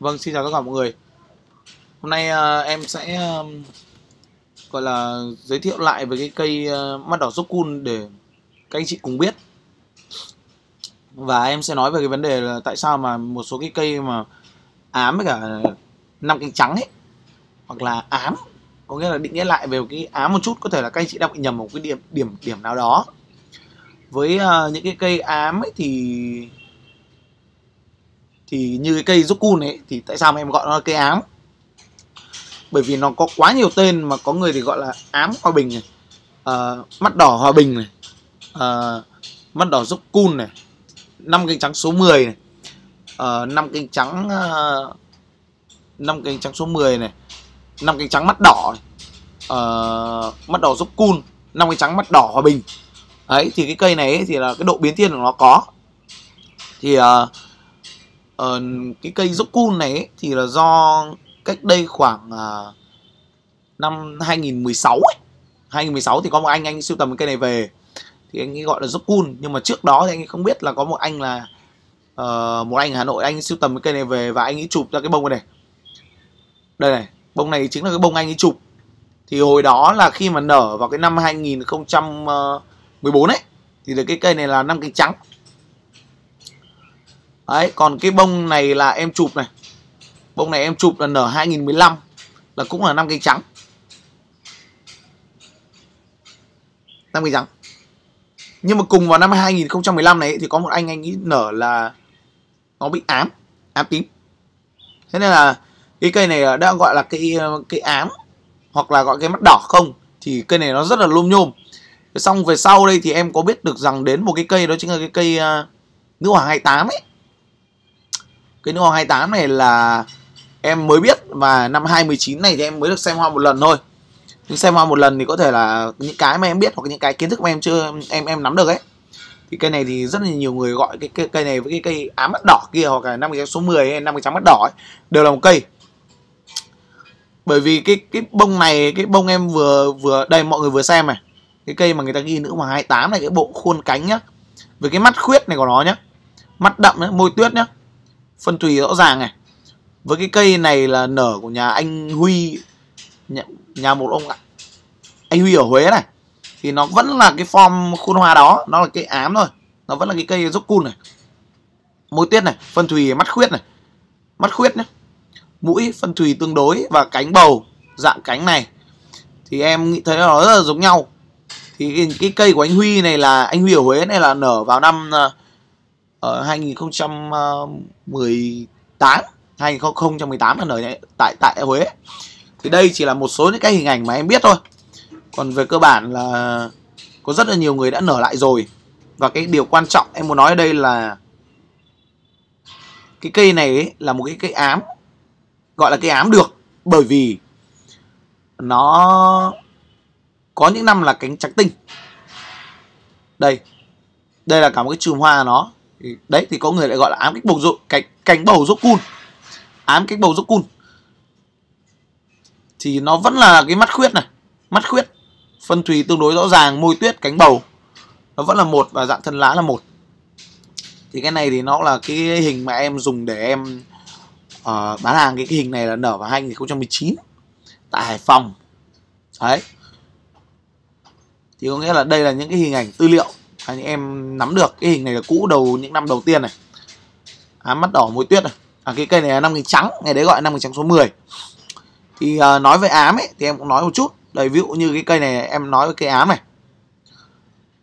Vâng, xin chào tất cả mọi người. Hôm nay uh, em sẽ uh, gọi là giới thiệu lại về cái cây uh, mắt đỏ dốc cun để các anh chị cùng biết. Và em sẽ nói về cái vấn đề là tại sao mà một số cái cây mà ám với cả năm cánh trắng ấy hoặc là ám có nghĩa là định nghĩa lại về cái ám một chút có thể là các anh chị đang bị nhầm một cái điểm điểm điểm nào đó với uh, những cái cây ám ấy thì thì như cái cây Jokun cun ấy thì tại sao mà em gọi nó là cây ám bởi vì nó có quá nhiều tên mà có người thì gọi là ám hòa bình này ờ, mắt đỏ hòa bình này ờ, mắt đỏ Jokun cun này năm cánh trắng số 10 này năm năm cánh trắng ờ, năm cánh trắng số 10 này năm cánh trắng mắt đỏ này. Ờ, mắt đỏ Jokun cun năm cánh trắng mắt đỏ hòa bình ấy thì cái cây này ấy, thì là cái độ biến thiên của nó có thì uh, ờ, cái cây dốc cun này ấy, thì là do cách đây khoảng uh, năm 2016 ấy. 2016 thì có một anh anh sưu tầm cái cây này về. Thì anh ấy gọi là dốc cun. Nhưng mà trước đó thì anh ấy không biết là có một anh là uh, một anh ở Hà Nội anh ấy sưu tầm cái cây này về và anh ấy chụp ra cái bông này đây này bông này chính là cái bông anh ấy chụp. Thì hồi đó là khi mà nở vào cái năm 2014 ờ, ấy thì được cái cây này là năm cánh trắng đấy còn cái bông này là em chụp này. Bông này em chụp là nở 2015 là cũng là năm cây trắng. Năm cây trắng. Nhưng mà cùng vào năm 2015 này thì có một anh anh ấy nở là nó bị ám ám tím. Thế nên là cái cây này đã gọi là cây cây ám hoặc là gọi cái mắt đỏ không thì cây này nó rất là lôm nhôm. Xong về sau đây thì em có biết được rằng đến một cái cây đó chính là cái cây uh, nữ hoàng 28 ấy cái nữ hoàng 28 này là em mới biết và năm 2019 này thì em mới được xem hoa một lần thôi. Nhưng xem hoa một lần thì có thể là những cái mà em biết hoặc những cái kiến thức mà em chưa em em nắm được ấy. Thì cây này thì rất là nhiều người gọi cái, cái cây này với cái cây ám mắt đỏ kia hoặc là năm cái số 10 hay năm cái trắng mắt đỏ ấy, đều là một cây. Bởi vì cái cái bông này cái bông em vừa vừa đây mọi người vừa xem này. Cái cây mà người ta ghi nữ hoàng 28 này cái bộ khuôn cánh nhá. Với cái mắt khuyết này của nó nhá. Mắt đậm nhá, môi tuyết nhá phân thùy rõ ràng này. Với cái cây này là nở của nhà anh Huy nhà, nhà một ông ạ. Anh Huy ở Huế này. Thì nó vẫn là cái form khuôn hoa đó nó là cây ám thôi. Nó vẫn là cái cây dốc cun này. Môi tuyết này phân thùy mắt khuyết này. Mắt khuyết nhé mũi phân thùy tương đối và cánh bầu dạng cánh này. Thì em nghĩ thấy nó rất là giống nhau. Thì cái, cái cây của anh Huy này là anh Huy ở Huế này là nở vào năm uh, ở 2018 2018 là nở tại tại Huế. Thì đây chỉ là một số những cái hình ảnh mà em biết thôi. Còn về cơ bản là có rất là nhiều người đã nở lại rồi. Và cái điều quan trọng em muốn nói ở đây là cái cây này ấy, là một cái cây ám gọi là cây ám được bởi vì nó có những năm là cánh trắng tinh. Đây đây là cả một cái chùm hoa nó thì đấy thì có người lại gọi là ám kích bầu dục cánh cánh bầu dục cun. Ám kích bầu dục cun. Thì nó vẫn là cái mắt khuyết này mắt khuyết. Phân thùy tương đối rõ ràng môi tuyết cánh bầu. Nó vẫn là một và dạng thân lá là một. Thì cái này thì nó là cái hình mà em dùng để em uh, bán hàng. Cái, cái hình này là nở vào 2019 tại Hải Phòng. Đấy. Thì có nghĩa là đây là những cái hình ảnh tư liệu anh em nắm được cái hình này là cũ đầu những năm đầu tiên này. Ám mắt đỏ mũi tuyết này. À, cái cây này là năm nghìn trắng ngày đấy gọi năm nghìn trắng số 10 thì à, nói về ám ấy thì em cũng nói một chút. Đây ví dụ như cái cây này em nói về cây ám này.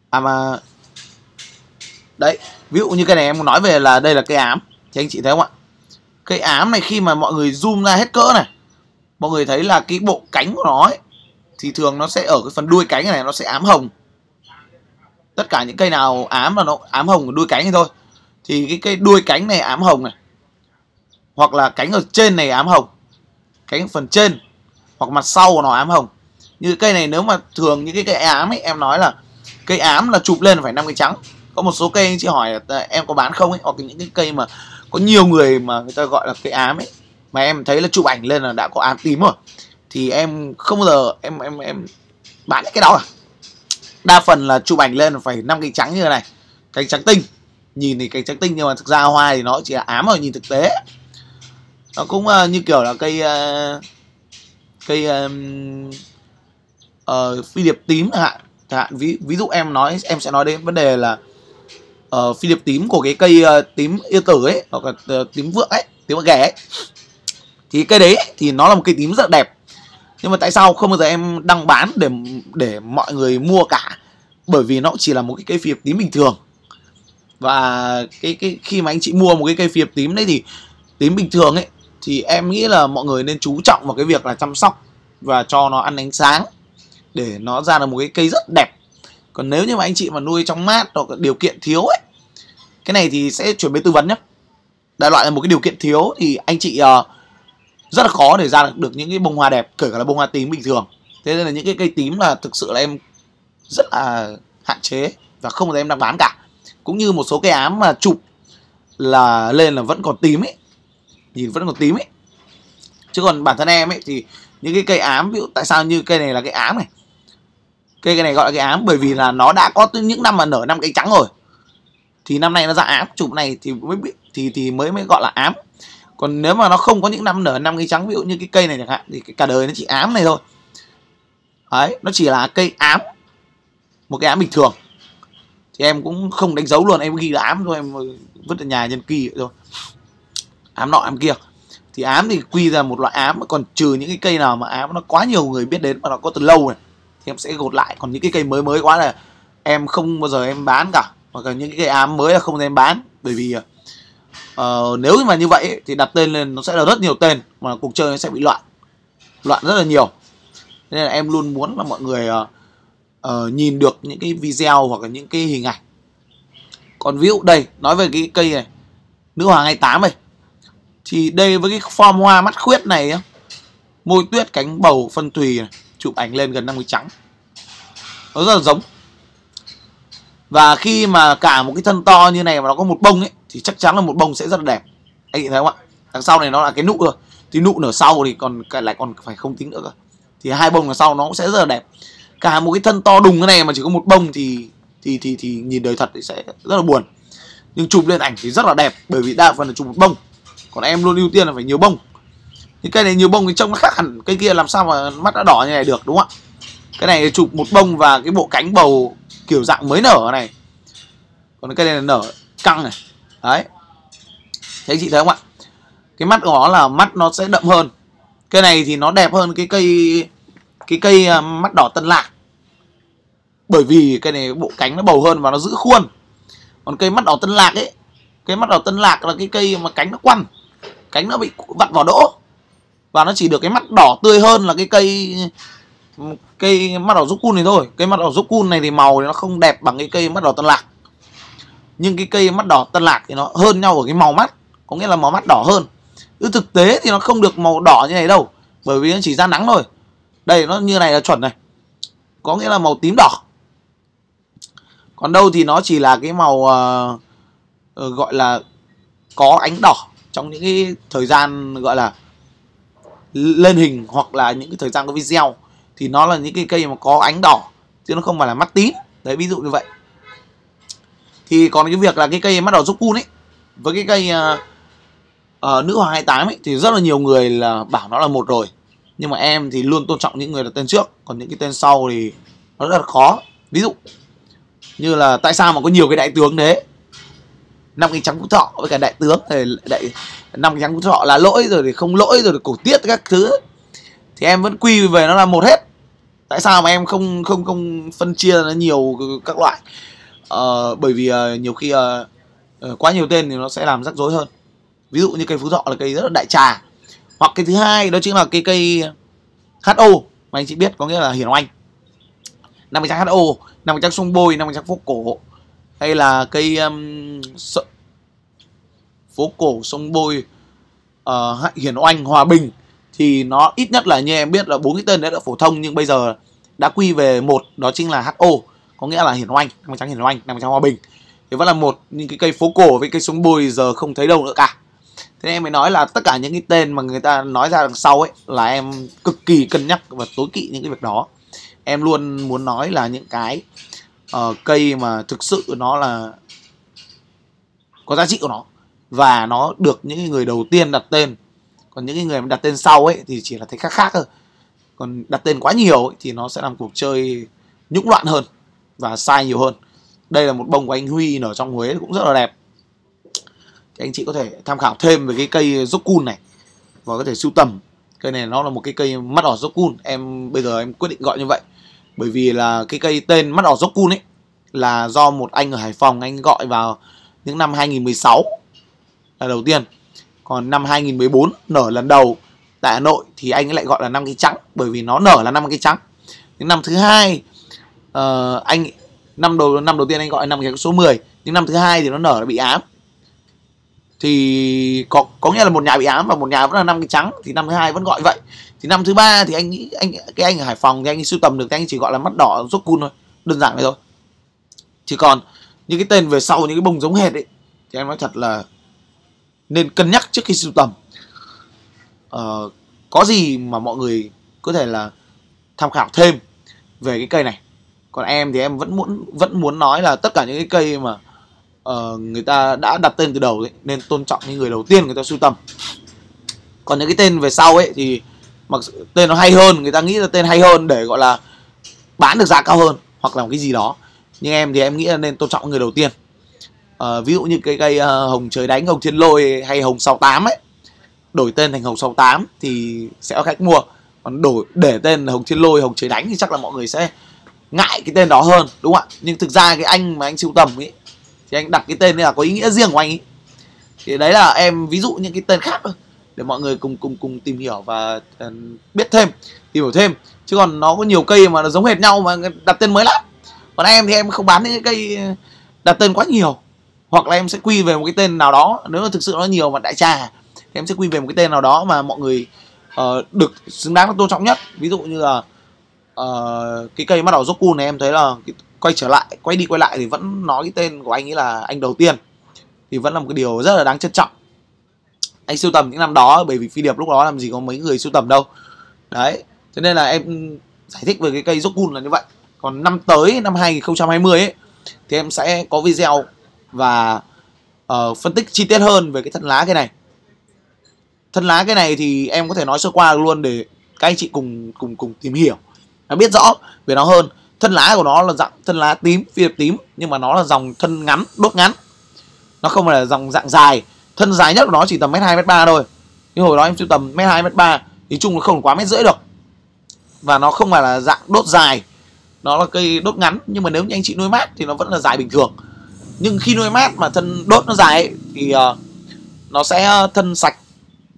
À mà đấy ví dụ như cây này em nói về là đây là cây ám. Thì anh chị thấy không ạ? Cây ám này khi mà mọi người zoom ra hết cỡ này mọi người thấy là cái bộ cánh của nó ấy thì thường nó sẽ ở cái phần đuôi cánh này nó sẽ ám hồng tất cả những cây nào ám là nó, ám hồng ở đuôi cánh thì thôi. Thì cái cây đuôi cánh này ám hồng này, hoặc là cánh ở trên này ám hồng, cánh phần trên, hoặc mặt sau của nó ám hồng. Như cây này nếu mà thường những cái cây ám ấy, em nói là cây ám là chụp lên phải năm cây trắng. Có một số cây anh chị hỏi là em có bán không ấy? Hoặc những cái cây mà có nhiều người mà người ta gọi là cây ám ấy, mà em thấy là chụp ảnh lên là đã có ám tím rồi, thì em không bao giờ, em em em bán cái đó à? Đa phần là chụp ảnh lên phải năm cánh trắng như thế này. Cánh trắng tinh. Nhìn thì cánh trắng tinh nhưng mà thực ra hoa thì nó chỉ là ám rồi nhìn thực tế. Nó cũng uh, như kiểu là cây uh, cây um, uh, phi điệp tím chẳng hạn. Chẳng hạn ví ví dụ em nói em sẽ nói đến vấn đề là uh, phi điệp tím của cái cây uh, tím yêu tử ấy hoặc là uh, tím vượng ấy tím ghẻ ấy. Thì cây đấy thì nó là một cây tím rất là đẹp nhưng mà tại sao không bao giờ em đăng bán để để mọi người mua cả? Bởi vì nó chỉ là một cái cây phiệp tím bình thường. Và cái cái khi mà anh chị mua một cái cây phiệp tím đấy thì tím bình thường ấy thì em nghĩ là mọi người nên chú trọng vào cái việc là chăm sóc và cho nó ăn ánh sáng để nó ra được một cái cây rất đẹp. Còn nếu như mà anh chị mà nuôi trong mát hoặc điều kiện thiếu ấy cái này thì sẽ chuyển về tư vấn nhé. Đại loại là một cái điều kiện thiếu thì anh chị uh, rất là khó để ra được những cái bông hoa đẹp, kể cả là bông hoa tím bình thường. Thế nên là những cái cây tím là thực sự là em rất là hạn chế và không bao em đang bán cả. Cũng như một số cây ám mà chụp là lên là vẫn còn tím ấy, nhìn vẫn còn tím ấy. Chứ còn bản thân em ấy thì những cái cây ám, ví dụ tại sao như cây này là cây ám này? Cây cây này gọi là cây ám bởi vì là nó đã có những năm mà nở năm cây trắng rồi. Thì năm nay nó ra ám, chụp này thì mới bị thì thì mới mới gọi là ám còn nếu mà nó không có những năm nở, năm cây trắng, ví dụ như cái cây này chẳng hạn, thì cả đời nó chỉ ám này thôi. Đấy, nó chỉ là cây ám, một cái ám bình thường. Thì em cũng không đánh dấu luôn, em ghi là ám thôi, em vứt ở nhà nhân kỳ thôi. Ám nọ, ám kia. Thì ám thì quy ra một loại ám, còn trừ những cái cây nào mà ám nó quá nhiều người biết đến mà nó có từ lâu này, thì em sẽ gột lại. Còn những cái cây mới mới quá là em không bao giờ em bán cả. Hoặc là những cái cây ám mới là không em bán, bởi vì à, uh, nếu mà như vậy thì đặt tên lên nó sẽ là rất nhiều tên mà cuộc chơi nó sẽ bị loạn. Loạn rất là nhiều. Nên là em luôn muốn là mọi người uh, uh, nhìn được những cái video hoặc là những cái hình ảnh. Còn ví dụ đây nói về cái cây này. Nữ hoàng 28 này. Thì đây với cái form hoa mắt khuyết này nhá môi tuyết cánh bầu phân thùy này, chụp ảnh lên gần 50 trắng. Nó rất là giống. Và khi mà cả một cái thân to như này mà nó có một bông ấy thì chắc chắn là một bông sẽ rất là đẹp. Anh chị thấy không ạ? Đằng sau này nó là cái nụ rồi thì nụ nở sau thì còn lại còn phải không tính nữa cơ. Thì hai bông đằng sau nó cũng sẽ rất là đẹp. Cả một cái thân to đùng cái này mà chỉ có một bông thì thì thì thì nhìn đời thật thì sẽ rất là buồn. Nhưng chụp lên ảnh thì rất là đẹp, bởi vì đa phần là chụp một bông. Còn em luôn ưu tiên là phải nhiều bông. Thì cây này nhiều bông thì trông nó khác hẳn cây kia, làm sao mà mắt đã đỏ như này được, đúng không ạ? Cái này chụp một bông và cái bộ cánh bầu kiểu dạng mới nở này. Còn cái này là nở căng này đấy. Thấy chị thấy không ạ? Cái mắt của nó là mắt nó sẽ đậm hơn. Cây này thì nó đẹp hơn cái cây cái cây à, mắt đỏ tân lạc. Bởi vì cây này bộ cánh nó bầu hơn và nó giữ khuôn. Còn cây mắt đỏ tân lạc ấy, cây mắt đỏ tân lạc là cái cây mà cánh nó quăn cánh nó bị vặn vào đỗ. Và nó chỉ được cái mắt đỏ tươi hơn là cái cây cây mắt đỏ giúp cun này thôi. Cây mắt đỏ giúp cun này thì màu thì nó không đẹp bằng cái cây mắt đỏ tân lạc nhưng cái cây mắt đỏ tân lạc thì nó hơn nhau ở cái màu mắt có nghĩa là màu mắt đỏ hơn. Chứ thực tế thì nó không được màu đỏ như này đâu bởi vì nó chỉ ra nắng thôi. Đây nó như này là chuẩn này. Có nghĩa là màu tím đỏ. Còn đâu thì nó chỉ là cái màu uh, uh, gọi là có ánh đỏ trong những cái thời gian gọi là lên hình hoặc là những cái thời gian có video. Thì nó là những cái cây mà có ánh đỏ chứ nó không phải là mắt tím. Đấy ví dụ như vậy thì còn cái việc là cái cây mắt đỏ giúp cun ấy với cái cây uh, uh, nữ hoàng 28 ấy thì rất là nhiều người là bảo nó là một rồi. Nhưng mà em thì luôn tôn trọng những người đặt tên trước còn những cái tên sau thì nó rất là khó. Ví dụ như là tại sao mà có nhiều cái đại tướng thế? Năm cái trắng phú thọ với cả đại tướng thì đại năm cái trắng phú thọ là lỗi rồi thì không lỗi rồi thì cổ tiết các thứ. Thì em vẫn quy về nó là một hết. Tại sao mà em không không không phân chia nó nhiều các loại? Uh, bởi vì uh, nhiều khi uh, uh, quá nhiều tên thì nó sẽ làm rắc rối hơn. Ví dụ như cây phú thọ là cây rất là đại trà. Hoặc cái thứ hai đó chính là cái cây HO mà anh chị biết có nghĩa là hiển oanh. Năm cái trắng HO năm mươi trắng sông bôi năm mươi phố cổ. Hay là cây um, phố cổ sông bôi uh, hiển oanh hòa bình thì nó ít nhất là như em biết là bốn cái tên đấy là phổ thông nhưng bây giờ đã quy về một đó chính là HO có nghĩa là hiển oanh năm trắng hiển oanh năm trắng hòa bình. Thì vẫn là một những cái cây phố cổ với cây súng bôi giờ không thấy đâu nữa cả. Thế nên em mới nói là tất cả những cái tên mà người ta nói ra đằng sau ấy là em cực kỳ cân nhắc và tối kỵ những cái việc đó. Em luôn muốn nói là những cái uh, cây mà thực sự nó là có giá trị của nó và nó được những người đầu tiên đặt tên. Còn những cái người mà đặt tên sau ấy thì chỉ là thấy khác khác thôi. Còn đặt tên quá nhiều ấy, thì nó sẽ làm cuộc chơi nhũng loạn hơn và sai nhiều hơn. Đây là một bông của anh Huy nở trong Huế cũng rất là đẹp. Thì anh chị có thể tham khảo thêm về cái cây Jokun này và có thể sưu tầm. Cây này nó là một cái cây mắt đỏ Jokun em, bây giờ em quyết định gọi như vậy. Bởi vì là cái cây tên mắt đỏ Jokun ấy là do một anh ở Hải Phòng anh gọi vào những năm 2016 là đầu tiên. Còn năm 2014 nở lần đầu tại Hà Nội thì anh ấy lại gọi là năm cây trắng bởi vì nó nở là năm cây trắng. Những năm thứ hai uh, anh năm đầu năm đầu tiên anh gọi năm cái số 10 nhưng năm thứ hai thì nó nở nó bị ám. Thì có có nghĩa là một nhà bị ám và một nhà vẫn là năm cái trắng thì năm thứ hai vẫn gọi vậy. Thì năm thứ ba thì anh nghĩ anh cái anh ở Hải Phòng thì anh sưu tầm được thì anh chỉ gọi là mắt đỏ rốt cun thôi. Đơn giản vậy thôi. Chỉ còn những cái tên về sau những cái bông giống hệt ấy thì em nói thật là nên cân nhắc trước khi sưu tầm. Ờ, có gì mà mọi người có thể là tham khảo thêm về cái cây này còn em thì em vẫn muốn vẫn muốn nói là tất cả những cái cây mà uh, người ta đã đặt tên từ đầu ấy, nên tôn trọng những người đầu tiên người ta sưu tầm. Còn những cái tên về sau ấy thì mặc tên nó hay hơn người ta nghĩ là tên hay hơn để gọi là bán được giá cao hơn hoặc là một cái gì đó. Nhưng em thì em nghĩ là nên tôn trọng người đầu tiên. Uh, ví dụ như cái cây uh, hồng trời đánh hồng thiên lôi hay hồng 68 ấy đổi tên thành hồng 68 thì sẽ có khách mua. Còn đổi để tên hồng thiên lôi hồng trời đánh thì chắc là mọi người sẽ ngại cái tên đó hơn đúng không ạ? Nhưng thực ra cái anh mà anh sưu tầm ấy thì anh đặt cái tên là có ý nghĩa riêng của anh ấy thì đấy là em ví dụ những cái tên khác thôi để mọi người cùng cùng cùng tìm hiểu và ờ, biết thêm tìm hiểu thêm. Chứ còn nó có nhiều cây mà nó giống hệt nhau mà đặt tên mới lắm. Còn em thì em không bán những cái cây ờ, đặt tên quá nhiều. Hoặc là em sẽ quy về một cái tên nào đó nếu mà thực sự nó nhiều mà đại trà thì em sẽ quy về một cái tên nào đó mà mọi người uh, được xứng đáng tôn trọng nhất. Ví dụ như là uh, cái cây mắt đỏ Joku này em thấy là quay trở lại quay đi quay lại thì vẫn nói cái tên của anh ấy là anh đầu tiên. Thì vẫn là một cái điều rất là đáng trân trọng. Anh sưu tầm những năm đó bởi vì phi điệp lúc đó làm gì có mấy người sưu tầm đâu. Đấy cho nên là em giải thích về cái cây Joku là như vậy. Còn năm tới năm 2020 ấy thì em sẽ có video và uh, phân tích chi tiết hơn về cái thân lá cái này. Thân lá cái này thì em có thể nói sơ qua luôn để các anh chị cùng cùng cùng tìm hiểu nó biết rõ về nó hơn. Thân lá của nó là dạng thân lá tím phi điệp tím nhưng mà nó là dòng thân ngắn đốt ngắn. Nó không phải là dòng dạng dài. Thân dài nhất của nó chỉ tầm mét hai mét ba thôi. Nhưng hồi đó em sưu tầm mét hai mét ba thì chung nó không quá mét rưỡi được và nó không phải là dạng đốt dài. Nó là cây đốt ngắn nhưng mà nếu như anh chị nuôi mát thì nó vẫn là dài bình thường. Nhưng khi nuôi mát mà thân đốt nó dài ấy, thì uh, nó sẽ ờ, thân sạch.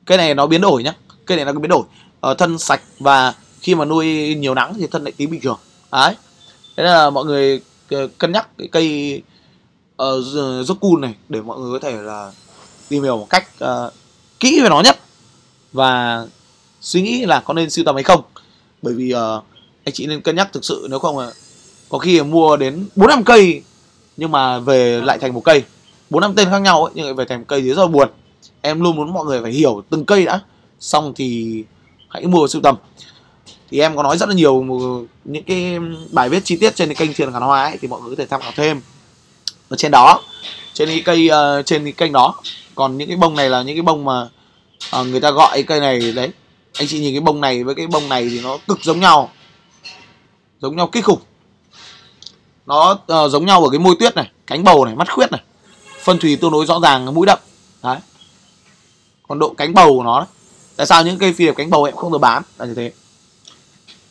Cây này nó biến đổi nhá. Cây này nó biến đổi. Uh, thân sạch và khi mà nuôi nhiều nắng thì thân lại tím bình thường. Đấy. Thế là mọi người ờ, cân nhắc cái cây ờ, uh, Jokun này để mọi người có thể là tìm hiểu một cách uh, kỹ về nó nhất. Và suy nghĩ là có nên sưu tầm hay không. Bởi vì uh, anh chị nên cân nhắc thực sự nếu không là có khi mua đến bốn năm cây nhưng mà về lại thành một cây. Bốn năm tên khác nhau ấy nhưng lại về thành một cây thì rất là buồn. Em luôn muốn mọi người phải hiểu từng cây đã xong thì hãy mua sưu tầm thì em có nói rất là nhiều những cái bài viết chi tiết trên cái kênh truyền ngàn hoa ấy thì mọi người có thể tham khảo thêm. Ở trên đó trên cái cây uh, trên cái kênh đó. Còn những cái bông này là những cái bông mà uh, người ta gọi cây này đấy anh chị nhìn cái bông này với cái bông này thì nó cực giống nhau. Giống nhau kích khủng. Nó uh, giống nhau ở cái môi tuyết này cánh bầu này mắt khuyết này. Phân thủy tương đối rõ ràng mũi đậm đấy. Còn độ cánh bầu của nó đấy. tại sao những cây phi đẹp cánh bầu em không được bán là như thế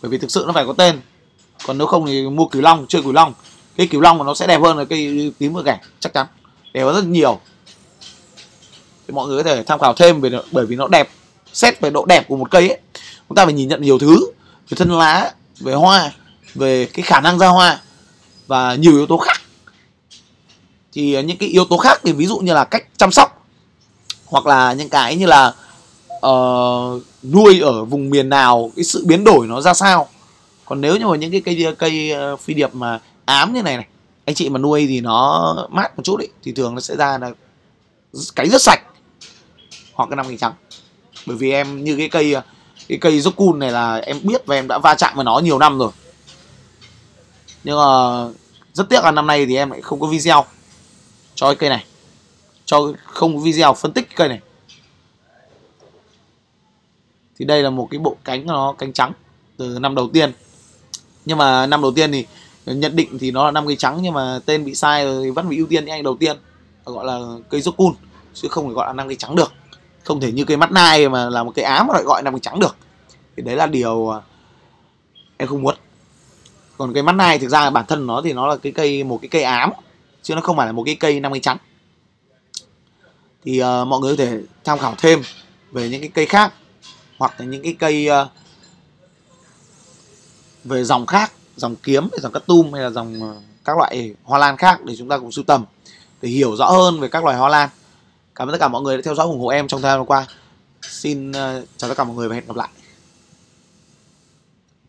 bởi vì thực sự nó phải có tên. Còn nếu không thì mua cửu long, chơi cửu long. Cây cửu long mà nó sẽ đẹp hơn là cây tím vừa kẻ chắc chắn. Đẹp hơn rất nhiều. Thì mọi người có thể tham khảo thêm về bởi vì nó đẹp. Xét về độ đẹp của một cây ấy, chúng ta phải nhìn nhận nhiều thứ. Về thân lá, về hoa, về cái khả năng ra hoa, và nhiều yếu tố khác. Thì những cái yếu tố khác thì ví dụ như là cách chăm sóc, hoặc là những cái như là uh, nuôi ở vùng miền nào cái sự biến đổi nó ra sao. Còn nếu như mà những cái cây cây uh, phi điệp mà ám như này này anh chị mà nuôi thì nó mát một chút ấy thì thường nó sẽ ra là cánh rất sạch hoặc cái năm cánh trắng. Bởi vì em như cái cây cái cây Jokun này là em biết và em đã va chạm với nó nhiều năm rồi. Nhưng mà rất tiếc là năm nay thì em lại không có video cho cái cây này cho không có video phân tích cây này thì đây là một cái bộ cánh nó cánh trắng từ năm đầu tiên. Nhưng mà năm đầu tiên thì nhận định thì nó là năm cây trắng nhưng mà tên bị sai rồi vẫn bị ưu tiên những anh đầu tiên. Gọi là cây rốt cun chứ không phải gọi là năm cây trắng được. Không thể như cây mắt nai mà là một cây ám mà lại gọi năm cây trắng được. Thì đấy là điều à, em không muốn. Còn cây mắt nai thực ra bản thân nó thì nó là cái cây một cái cây ám chứ nó không phải là một cái cây năm cây trắng. Thì uh, mọi người có thể tham khảo thêm về những cái cây khác hoặc là những cái cây ờ, về dòng khác, dòng kiếm hay dòng cắt tum hay là dòng ờ, các loại hoa lan khác để chúng ta cùng sưu tầm để hiểu rõ hơn về các loài hoa lan. Cảm ơn tất cả mọi người đã theo dõi ủng hộ em trong thời gian vừa qua. Xin ờ, chào tất cả mọi người và hẹn gặp lại.